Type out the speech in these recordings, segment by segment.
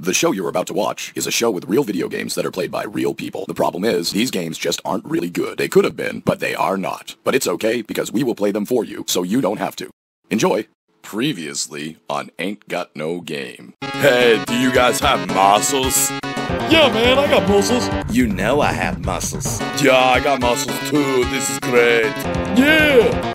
The show you're about to watch is a show with real video games that are played by real people. The problem is, these games just aren't really good. They could have been, but they are not. But it's okay, because we will play them for you, so you don't have to. Enjoy! Previously on Ain't Got No Game. Hey, do you guys have muscles? Yeah, man, I got muscles. You know I have muscles. Yeah, I got muscles too. This is great. Yeah.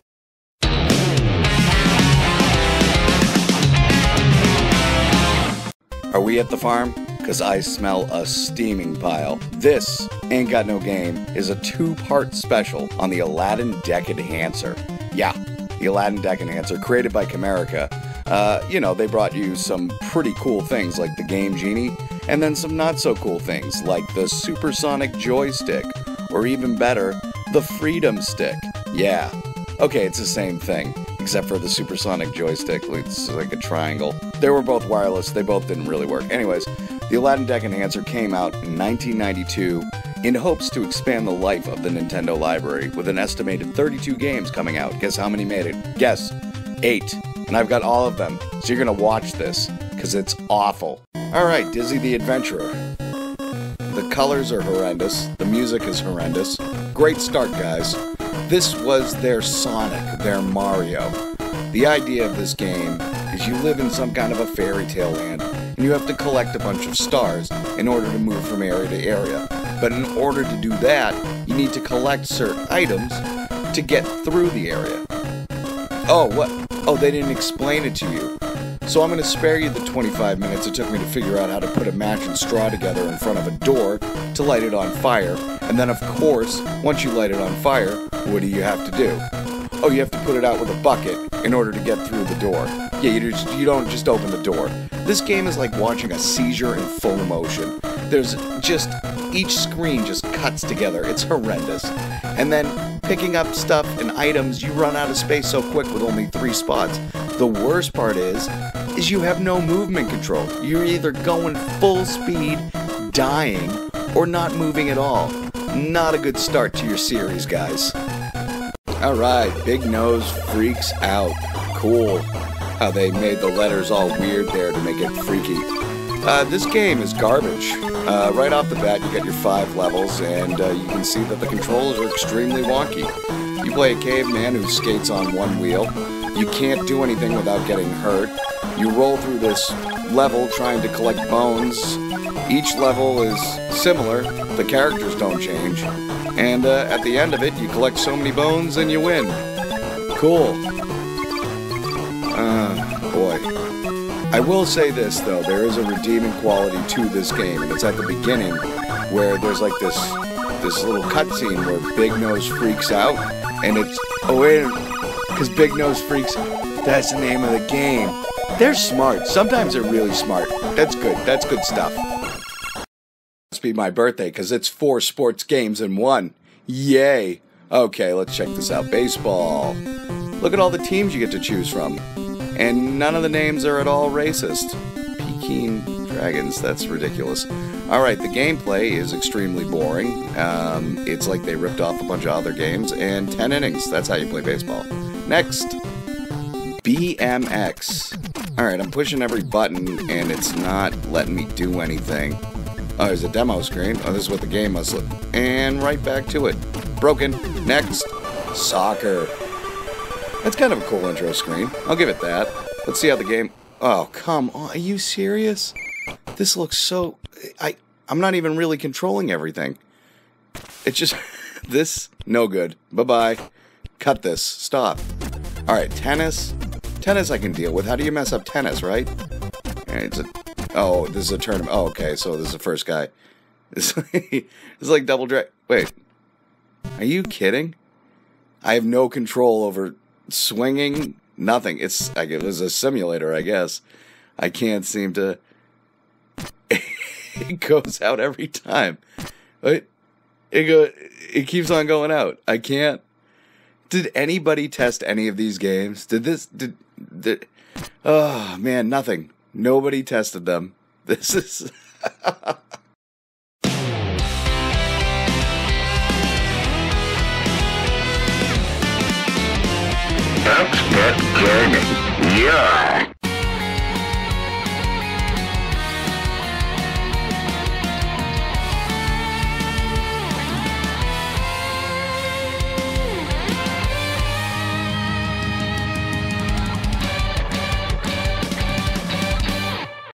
Are we at the farm? Because I smell a steaming pile. This, Ain't Got No Game, is a two part special on the Aladdin Deck Enhancer. Yeah, the Aladdin Deck Enhancer, created by Camerica. Uh, you know, they brought you some pretty cool things like the Game Genie, and then some not so cool things like the Supersonic Joystick, or even better, the Freedom Stick. Yeah, okay, it's the same thing except for the supersonic joystick. It's like a triangle. They were both wireless, they both didn't really work. Anyways, the Aladdin Deck Enhancer came out in 1992 in hopes to expand the life of the Nintendo library with an estimated 32 games coming out. Guess how many made it? Guess. Eight. And I've got all of them. So you're gonna watch this, because it's awful. Alright, Dizzy the Adventurer. The colors are horrendous, the music is horrendous. Great start, guys. This was their Sonic, their Mario. The idea of this game you live in some kind of a fairy tale land, and you have to collect a bunch of stars in order to move from area to area. But in order to do that, you need to collect certain items to get through the area. Oh, what? Oh, they didn't explain it to you. So I'm going to spare you the 25 minutes it took me to figure out how to put a match and straw together in front of a door to light it on fire. And then, of course, once you light it on fire, what do you have to do? Oh, you have to put it out with a bucket in order to get through the door. Yeah, you, just, you don't just open the door. This game is like watching a seizure in full motion. There's just, each screen just cuts together. It's horrendous. And then picking up stuff and items, you run out of space so quick with only three spots. The worst part is, is you have no movement control. You're either going full speed, dying, or not moving at all. Not a good start to your series, guys. Alright, Big Nose freaks out. Cool. How they made the letters all weird there to make it freaky. Uh, this game is garbage. Uh, right off the bat, you get your five levels, and uh, you can see that the controls are extremely wonky. You play a caveman who skates on one wheel. You can't do anything without getting hurt. You roll through this level trying to collect bones. Each level is similar, the characters don't change. And uh, at the end of it, you collect so many bones and you win. Cool. Uh, boy. I will say this, though. There is a redeeming quality to this game, and it's at the beginning where there's like this this little cutscene where Big Nose freaks out, and it's... Oh, wait because Big Nose Freaks, that's the name of the game. They're smart. Sometimes they're really smart. That's good. That's good stuff. Must be my birthday because it's four sports games in one. Yay. Okay, let's check this out. Baseball. Look at all the teams you get to choose from. And none of the names are at all racist. Peking Dragons, that's ridiculous. Alright, the gameplay is extremely boring. Um, it's like they ripped off a bunch of other games, and 10 innings. That's how you play baseball. Next, BMX. Alright, I'm pushing every button and it's not letting me do anything. Uh, oh, there's a demo screen. Oh, this is what the game must look. And right back to it. Broken. Next, soccer. That's kind of a cool intro screen. I'll give it that. Let's see how the game... Oh, come on. Are you serious? This looks so... I, I'm not even really controlling everything. It's just... this, no good. Bye-bye. Cut this. Stop. All right, tennis. Tennis I can deal with. How do you mess up tennis, right? It's a, oh, this is a tournament. Oh, okay. So this is the first guy. It's like, it's like double drag. Wait, are you kidding? I have no control over swinging. Nothing. It's like it was a simulator, I guess. I can't seem to. it goes out every time. It, it go. It keeps on going out. I can't. Did anybody test any of these games? Did this did, did Oh man, nothing. Nobody tested them. This is xbit Gaming. Yeah.